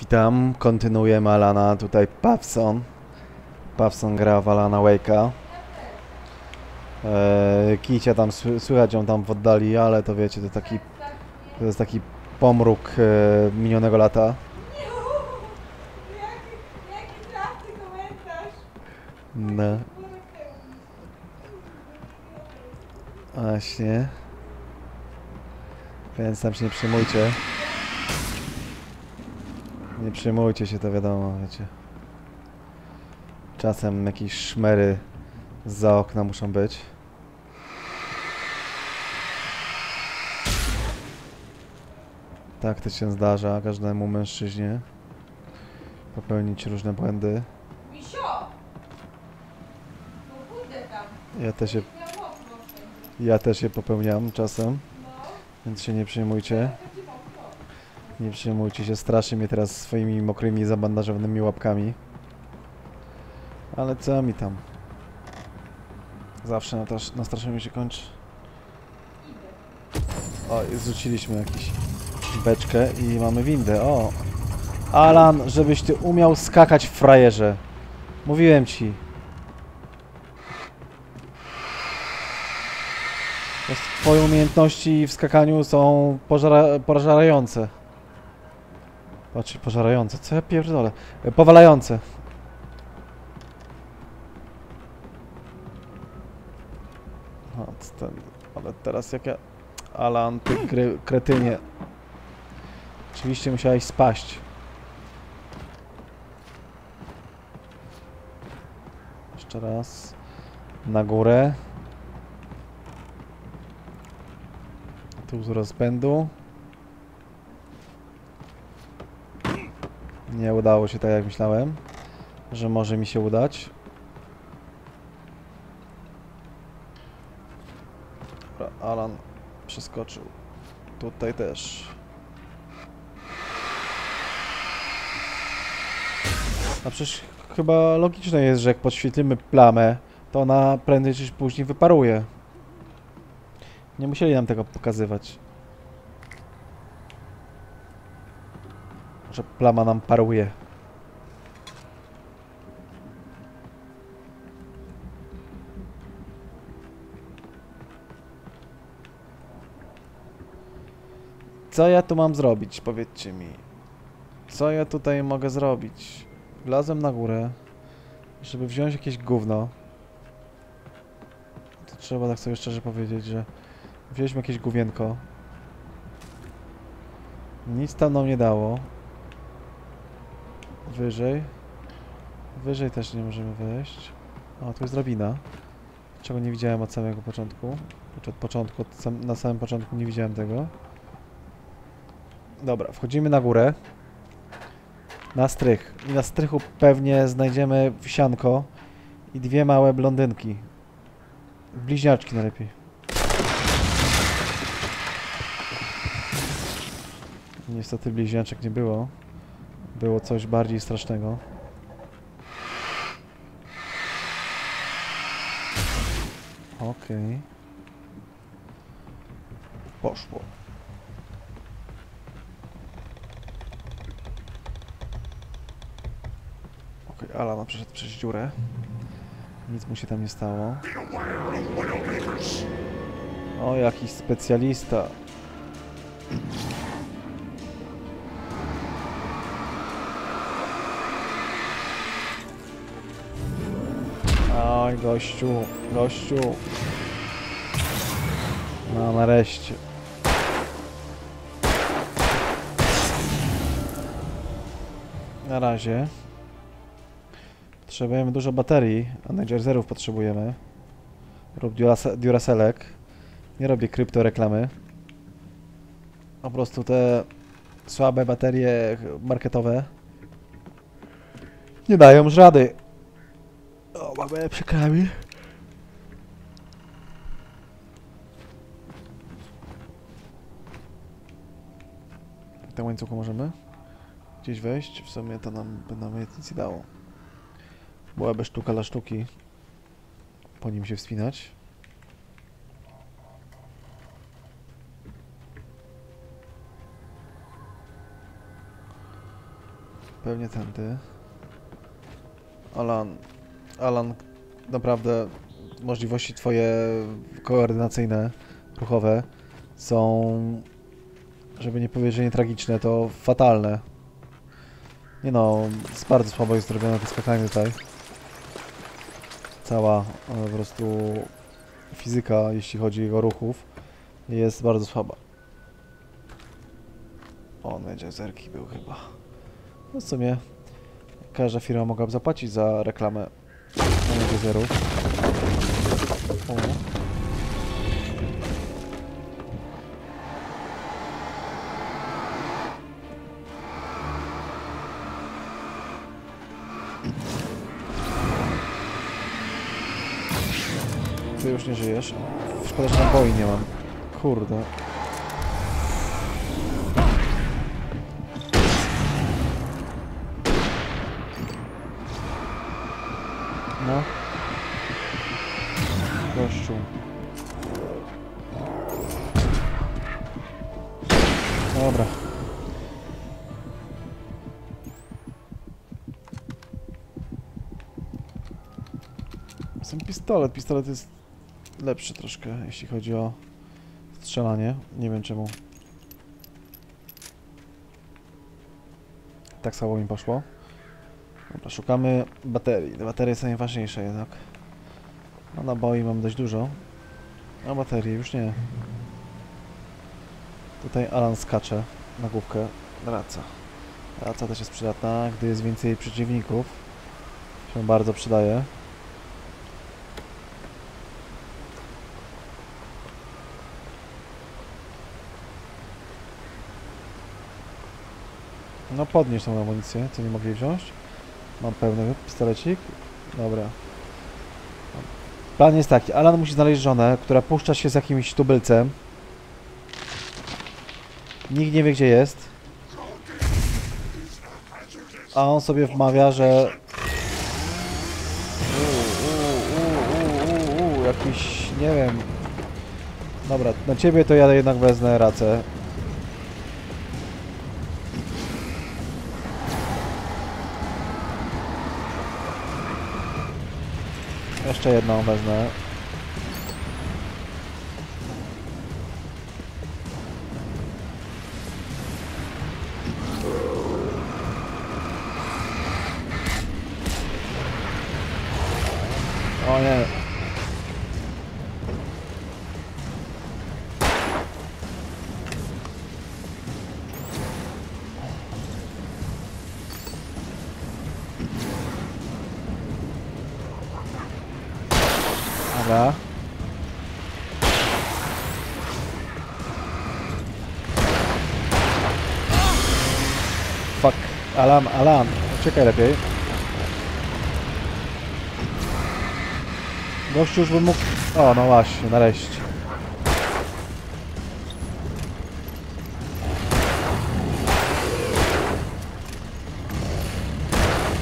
Witam, kontynuujemy Alana, tutaj Pawson. Pawson gra w Alana Wake'a. Eee, Kicia tam, sły- słychać ją tam w oddali, ale to wiecie, to taki, to jest taki pomruk e, minionego lata. No, właśnie. Więc tam się nie przejmujcie. Nie przejmujcie się, to wiadomo, wiecie. Czasem jakieś szmery za okna muszą być. Tak to się zdarza każdemu mężczyźnie. Popełnić różne błędy. Misio! No pójdę tam. Ja też Ja wszędzie. ja też je popełniam czasem, No, więc się nie przejmujcie. Nie przejmujcie się, straszy mnie teraz swoimi mokrymi, zabandażowanymi łapkami. Ale co mi tam? Zawsze nastrasz- nastraszenie się kończy. O, zrzuciliśmy jakiś beczkę i mamy windę. O! Alan, żebyś ty umiał skakać w frajerze. Mówiłem ci. Twoje umiejętności w skakaniu są pożara pożarające. Patrz, pożarające. Co ja pierdolę? E, Powalające. O, co ten, ale teraz jak ja... Alan, kretynie. Oczywiście musiałeś spaść. Jeszcze raz. Na górę. Tu z rozpędu. Nie udało się tak jak myślałem, że może mi się udać. Dobra, Alan przeskoczył. Tutaj też. A przecież chyba logiczne jest, że jak podświetlimy plamę, to ona prędzej czy później wyparuje. Nie musieli nam tego pokazywać. Że plama nam paruje. Co ja tu mam zrobić? Powiedzcie mi. Co ja tutaj mogę zrobić? Wlazłem na górę, żeby wziąć jakieś gówno. To trzeba tak sobie szczerze powiedzieć, że wzięliśmy jakieś gówienko. Nic tam nam nie dało. Wyżej. Wyżej też nie możemy wejść. O, tu jest drabina. Czego nie widziałem od samego początku. Znaczy od początku, od sam, na samym początku nie widziałem tego. Dobra, wchodzimy na górę. Na strych. I na strychu pewnie znajdziemy wsianko i dwie małe blondynki. Bliźniaczki najlepiej. Niestety bliźniaczek nie było. Było coś bardziej strasznego. Okej. Poszło. Okej, Alana przeszedł przez dziurę. Nic mu się tam nie stało. O, jakiś specjalista. Gościu, gościu. No, nareszcie. Na razie. Potrzebujemy dużo baterii, Energizerów potrzebujemy. Rób Duracelek. Nie robię kryptoreklamy. Po prostu te słabe baterie marketowe nie dają już rady. O, mamy przekrami. W tym łańcuchu możemy gdzieś wejść. W sumie to nam by nawet nic nie dało. Byłaby sztuka dla sztuki po nim się wspinać. Pewnie tędy. Alan, Alan, naprawdę możliwości twoje koordynacyjne, ruchowe są, żeby nie powiedzieć, że nie tragiczne, to fatalne. Nie no, jest bardzo słabo jest zrobione to skakanie tutaj. Cała e, po prostu fizyka, jeśli chodzi o ruchów, jest bardzo słaba. O, będzie zerki był chyba. No w sumie każda firma mogłaby zapłacić za reklamę O. Ty już nie żyjesz. Szkoda, że naboi nie mam. Kurde. No. Gościu. Dobra. Sam pistolet. Pistolet jest lepszy troszkę, jeśli chodzi o strzelanie. Nie wiem czemu. Tak samo mi poszło. Dobra, szukamy baterii. Te baterie są najważniejsze jednak. No naboi mam dość dużo. A baterii już nie. Tutaj Alan skacze na główkę. Wraca. Wraca też jest przydatna, gdy jest więcej przeciwników. Się bardzo przydaje. No podnieś tą amunicję, co nie mogli wziąć. Mam pełny pistolecik. Dobra. Plan jest taki. Alan musi znaleźć żonę, która puszcza się z jakimś tubylcem. Nikt nie wie gdzie jest. A on sobie wmawia, że... Jakiś... nie wiem... Dobra, na ciebie to ja jednak wezmę racę. Jeszcze jedną wezmę. O nie. Alan, Alan. Czekaj lepiej. Gościu już by mógł... O, no właśnie, nareszcie.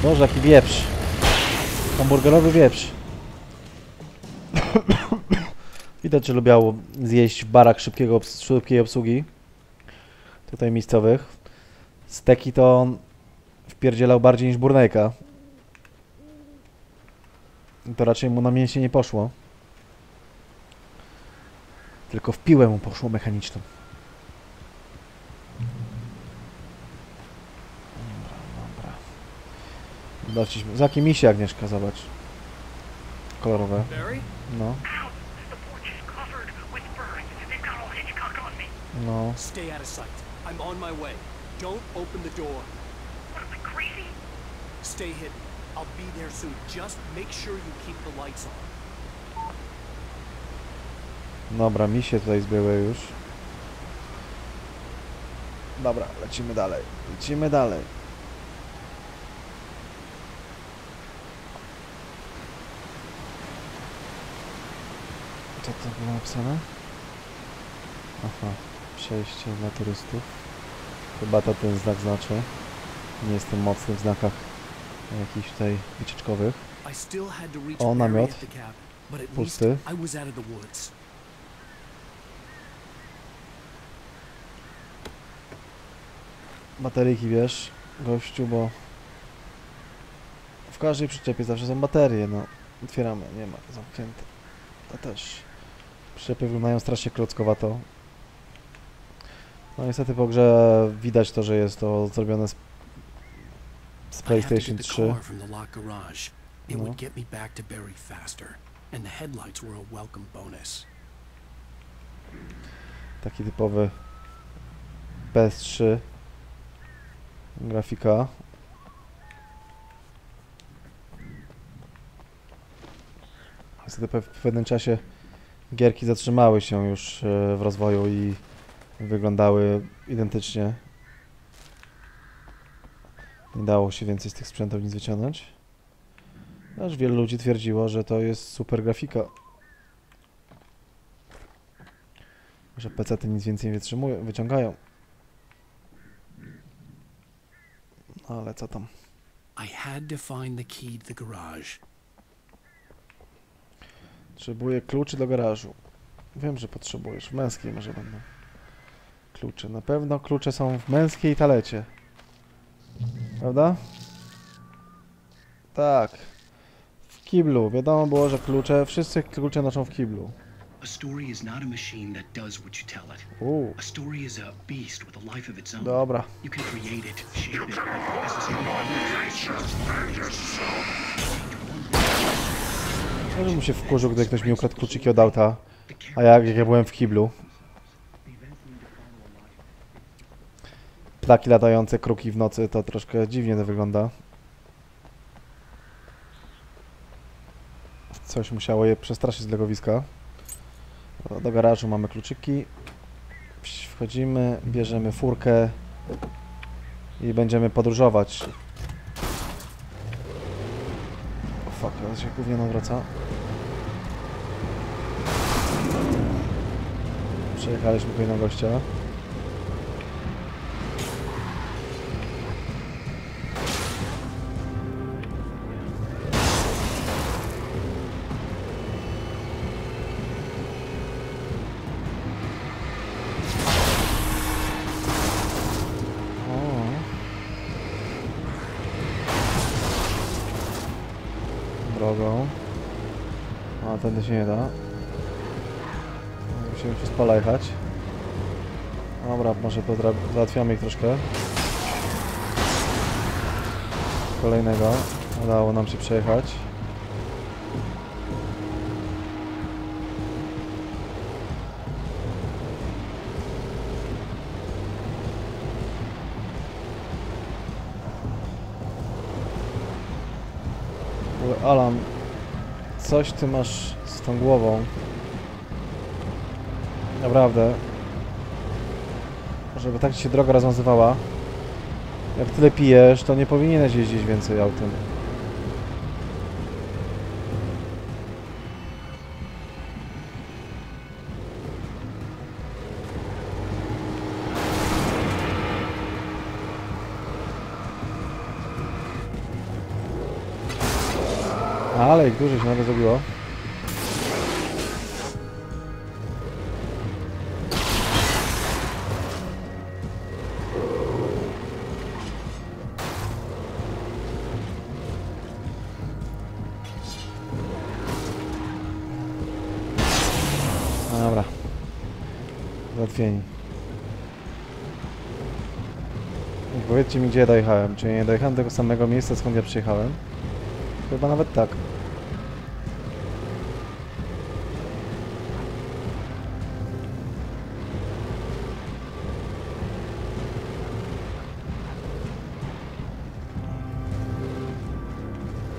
Boże, jaki wieprz. Hamburgerowy wieprz. Widać, że lubiał zjeść w barach szybkiego, obs szybkiej obsługi. Tutaj miejscowych. Steki to wpierdzielał bardziej niż burnejka. To raczej mu na mięsie nie poszło. Tylko w piłę mu poszło mechaniczną. Dobra, dobra. Dość, za jakie misie Agnieszka, zobacz. Kolorowe. No, no. Stay out of sight. I'm on my way. Don't open the door. What am I crazy? Stay hidden. I'll be there soon. Just make sure you keep the lights on. Dobra, misie tutaj zbyły już. Dobra, lecimy dalej. Lecimy dalej. Co to było napisane? Aha, przejście dla turystów. Chyba to ten znak znaczy. Nie jestem mocny w znakach jakichś tutaj wycieczkowych. O, namiot. Pusty. Bateryjki wiesz, gościu, bo W każdej przyczepie zawsze są baterie, no. Otwieramy, nie ma, zamknięte. To też. Przyczepy wyglądają strasznie klockowato. No niestety po grze widać to, że jest to zrobione z, z PlayStation get the 3. car from the locked garage. It No. would get me back to Barry faster, and the headlights were a welcome bonus. Taki typowy PS3 grafika. Niestety w pewnym czasie gierki zatrzymały się już e, w rozwoju i wyglądały identycznie. Nie dało się więcej z tych sprzętów nic wyciągnąć. Aż wielu ludzi twierdziło, że to jest super grafika. Że PC nic więcej nie wytrzymują, wyciągają. No ale co tam? I had to find the key to the garage. Potrzebuję kluczy do garażu. Wiem, że potrzebujesz. W męskiej może będą. Klucze. Na pewno klucze są w męskiej talecie. Prawda? Tak. W kiblu. Wiadomo było, że klucze... Wszyscy klucze noszą w kiblu. A story is not a machine that does what you tell it. Uuu. A story is a beast with a life of its own. Dobra. You can create it, shape it, as Ja bym się wkurzył, gdy ktoś mi ukradł kluczyki od auta. A jak, jak ja byłem w kiblu. Ptaki latające, kruki w nocy, to troszkę dziwnie to wygląda. Coś musiało je przestraszyć z legowiska. Do- garażu mamy kluczyki. Wchodzimy, bierzemy furkę i będziemy podróżować. O fuck, ale się gówniano wraca. Przejechaliśmy kolejną gościa. Się nie da. Musimy przez pola jechać. Dobra, może załatwiamy ich troszkę. Kolejnego. Udało nam się przejechać. Alan, coś ty masz tą głową. Naprawdę. Żeby tak ci się droga rozwiązywała. Jak tyle pijesz, to nie powinieneś jeździć więcej autem. Ale ich dużo się nawet zrobiło. Dobra. Załatwieni. Powiedzcie mi, gdzie ja dojechałem. Czy nie dojechałem do tego samego miejsca, skąd ja przyjechałem? Chyba nawet tak.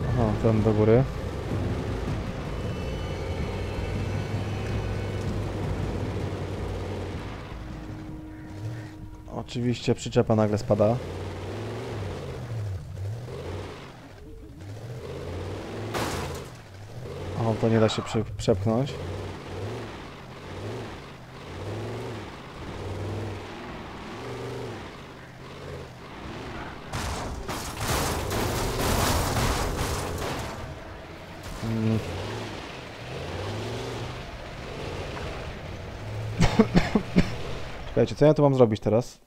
Aha, ten do góry. Oczywiście przyczepa nagle spada. O, to nie da się prze przepchnąć. Mm. Co ja tu mam zrobić teraz?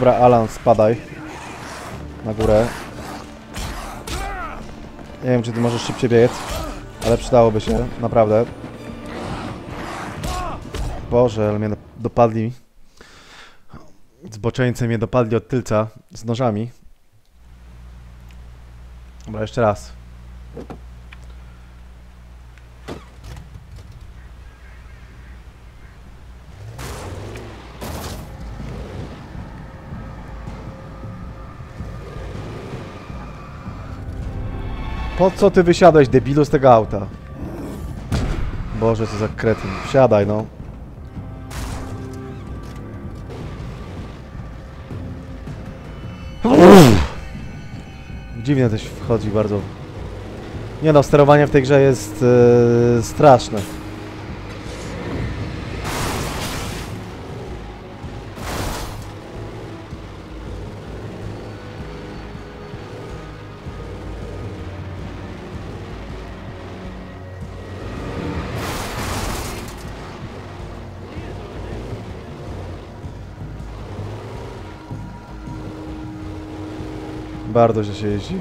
Dobra, Alan, spadaj. Na górę. Nie wiem, czy ty możesz szybciej biec, ale przydałoby się, naprawdę. Boże, ale mnie dopadli. Zboczeńcy mnie dopadli od tylca z nożami. Dobra, jeszcze raz. Po co ty wysiadłeś, debilu, z tego auta? Boże, co za kretyn. Wsiadaj, no. Dziwnie też wchodzi bardzo. Nie no, sterowanie w tej grze jest e, straszne. Bardzo źle się jeździ.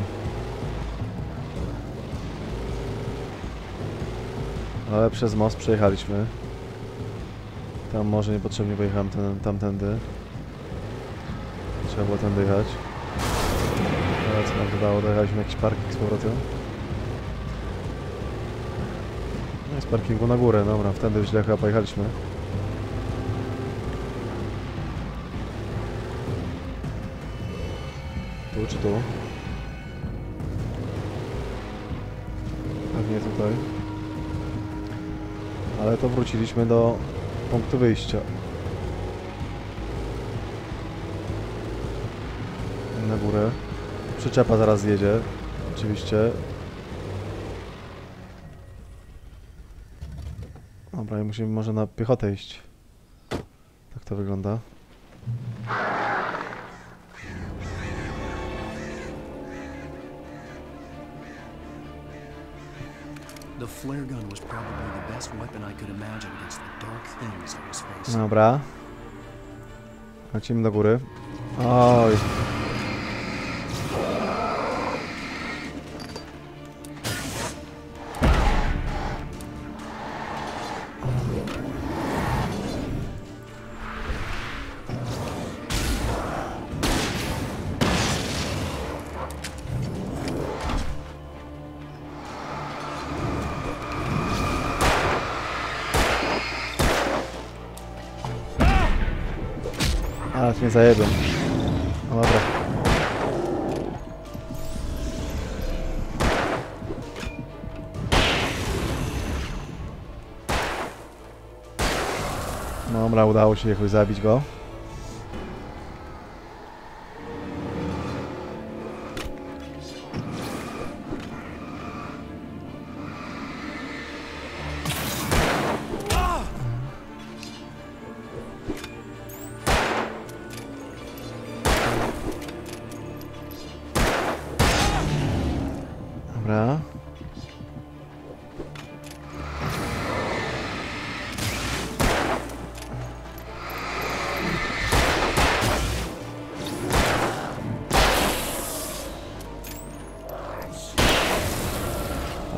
Ale przez most przejechaliśmy. Tam może niepotrzebnie pojechałem ten, tamtędy. Trzeba było tam dojechać. Ale co nam to dało? Dojechaliśmy jakiś parking z powrotem. No z parkingu na górę, dobra, wtedy źle chyba pojechaliśmy. Tu? Pewnie tutaj. Ale to wróciliśmy do punktu wyjścia. Na górę. Przyczepa zaraz jedzie. Oczywiście. Dobra, i musimy może na piechotę iść. Tak to wygląda. Flare gun was probably the best weapon I could imagine against the dark things I was facing. Dobra. Lecimy do góry. Oj. Ale mnie zajebią. No dobra. Dobra, udało się jakoś zabić go.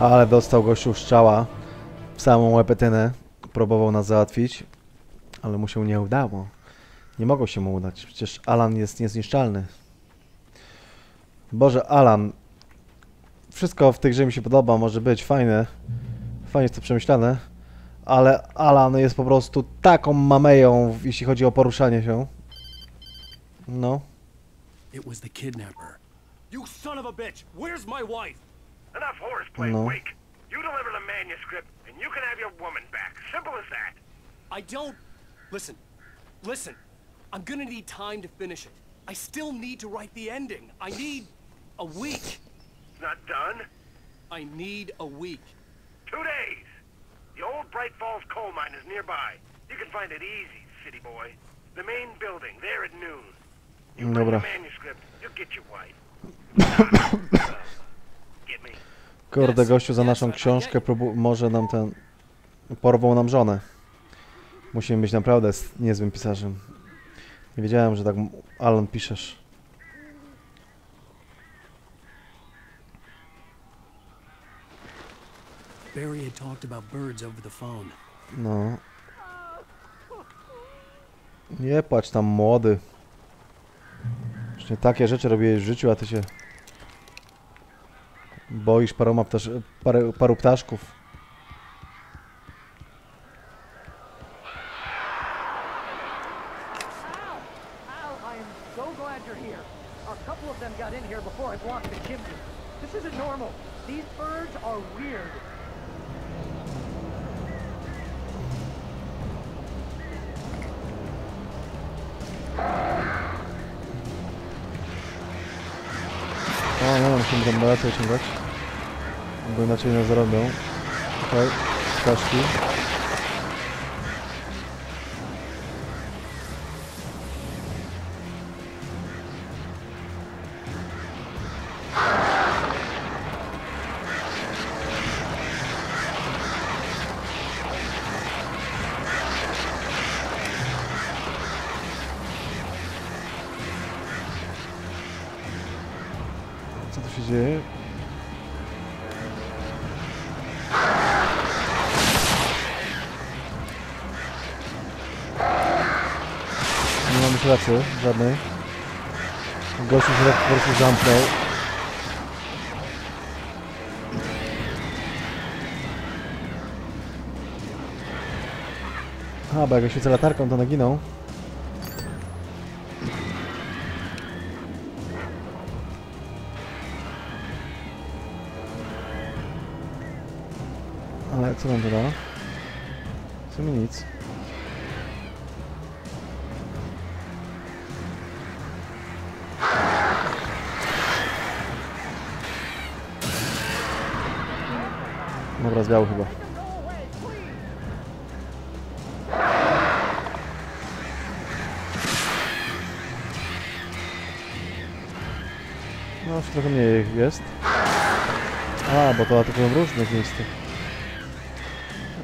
Ale dostał gościu strzała w samą łepetynę. Próbował nas załatwić, ale mu się nie udało. Nie mogło się mu udać, przecież Alan jest niezniszczalny. Boże, Alan, wszystko w tej grze mi się podoba, może być fajne. Fajnie jest to przemyślane. Ale Alan jest po prostu taką mameją, jeśli chodzi o poruszanie się. No. It was the kidnapper. You son of a bitch! Where's my wife? Enough horseplay, No. Wake. You deliver the manuscript, and you can have your woman back. Simple as that. I don't. Listen. Listen. I'm gonna need time to finish it. I still need to write the ending. I need a week. It's not done. I need a week. Two days. The old Bright Falls coal mine is nearby. You can find it easy, city boy. The main building, there at noon. You bring Dobra. the manuscript, you'll get your wife. Uh, Kurde, gościu za naszą książkę próbu może nam ten... porwał nam żonę. Musimy być naprawdę niezłym pisarzem. Nie wiedziałem, że tak Alan piszesz. Barry had talked about birds over the phone. No. Nie płacz tam młody. Właśnie takie rzeczy robiłeś w życiu, a ty się boisz paroma ptasz parę, paru ptaszków. This isn't normal. These birds are weird. Nie mam się ambulację wyciągać. Bo inaczej nas zarobią. Okej, ptaszki. Co tu się dzieje? Nie mamy pracy żadnej. Gościu się tak po prostu zamknął. A, bo jak ja świecę latarką, to naginął. Co nam to? W sumie nic. Dobra, zwiał chyba. No, już trochę mniej jest. A, bo to atakują w różnych.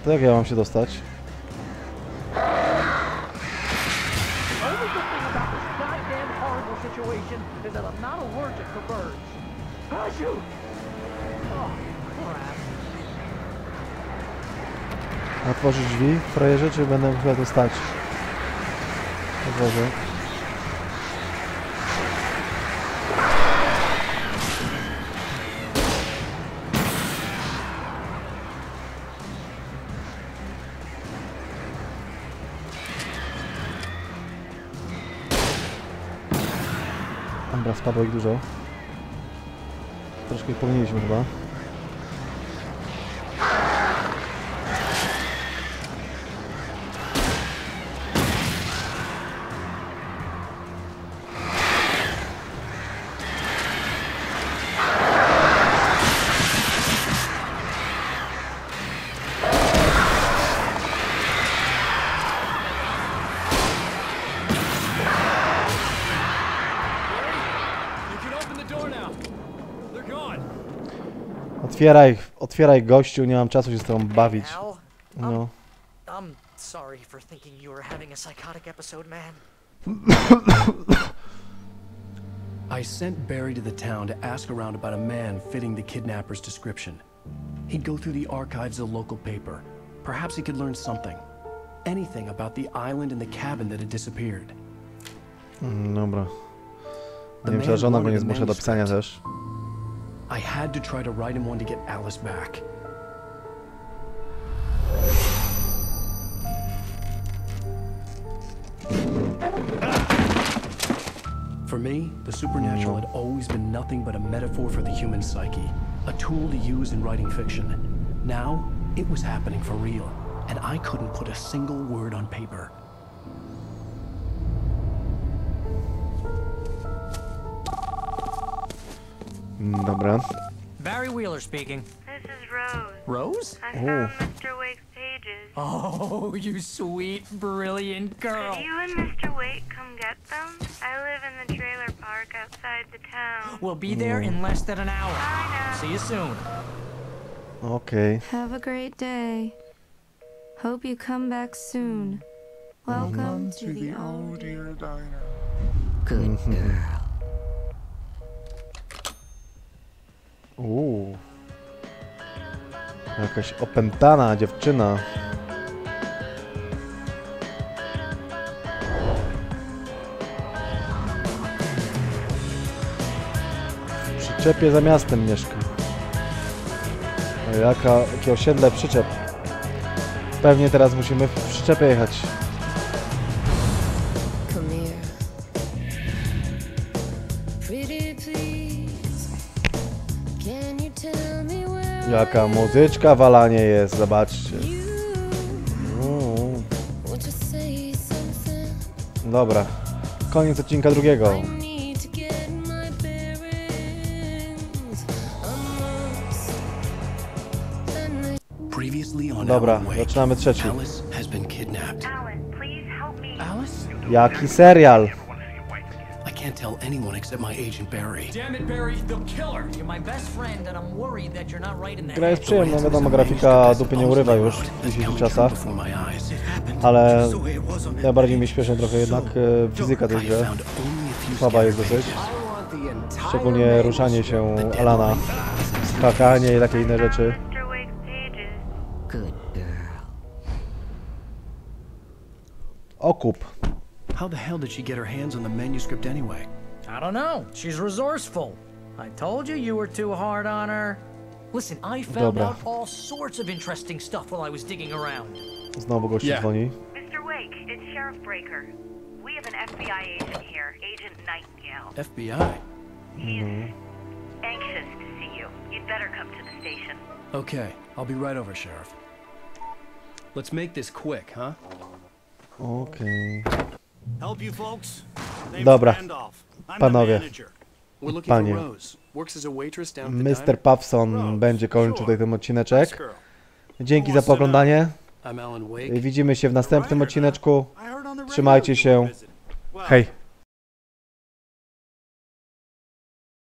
To jak ja mam się dostać? Otworzyć drzwi, frajerze, czy będę musiał tu stać? Otworzę. Dobra, spadło ich dużo. Troszkę ich pominiliśmy chyba. Otwieraj, otwieraj gościu, nie mam czasu się z tobą bawić. No. I'm sorry for thinking you were having a psychotic episode, man. I sent Barry to the town to ask around about a man fitting the kidnapper's description. He'd go through the archives of the local paper. Perhaps he could learn something. Anything about the island and the cabin that had disappeared. Mm, Dobra. Nie wiem, czy man żona go nie zmusza do pisania też. I had to try to write him one to get Alice back. For me, the supernatural had always been nothing but a metaphor for the human psyche, a tool to use in writing fiction. Now, it was happening for real, and I couldn't put a single word on paper. Mm, dobra. Barry Wheeler speaking. This is Rose. Rose? I found oh. Mr. Wake's pages. Oh, you sweet, brilliant girl. Could you and Mr. Wake come get them? I live in the trailer park outside the town. We'll be there in mm. less than an hour. I know. See you soon. Okay. Have a great day. Hope you come back soon. Mm-hmm. Welcome to the old Dear Diner. Good mm-hmm. girl. Uuu. Jakaś opętana dziewczyna. W przyczepie za miastem mieszka. O, Jaka, jakie osiedle przyczep. Pewnie teraz musimy w przyczepie jechać. Jaka muzyczka walanie jest, zobaczcie. something? Dobra, koniec odcinka drugiego. Dobra, zaczynamy trzeci. Alice has can't tell anyone except my agent Barry. Damn it, Barry, they'll kill her. You're my best friend, and I'm worried that you're not right in the Gra jest przyjemna, wiadomo, grafika dupy nie urywa już w dzisiejszych czasach, ale najbardziej mi śpieszy trochę jednak e, fizyka tej I gry. Słaba jest dosyć. Szczególnie ruszanie się Alana, skakanie i takie inne rzeczy. Okup. How the hell did she get her hands on the manuscript anyway? I don't know. She's resourceful. I told you you were too hard on her. Listen, I found Dobra. out all sorts of interesting stuff while I was digging around. Znowu gościu Yeah. dzwoni. Mr. Wake, it's Sheriff Breaker. We have an FBI agent here, Agent Nightingale. FBI. He's anxious to see you. You'd better come to the station. Okay, I'll be right over, Sheriff. Let's make this quick, huh? Okej. Dobra. Panowie. Panie. Mr. Puffson będzie kończył tutaj ten odcineczek. Dzięki za poglądanie. Widzimy się w następnym odcineczku. Trzymajcie się. Hej.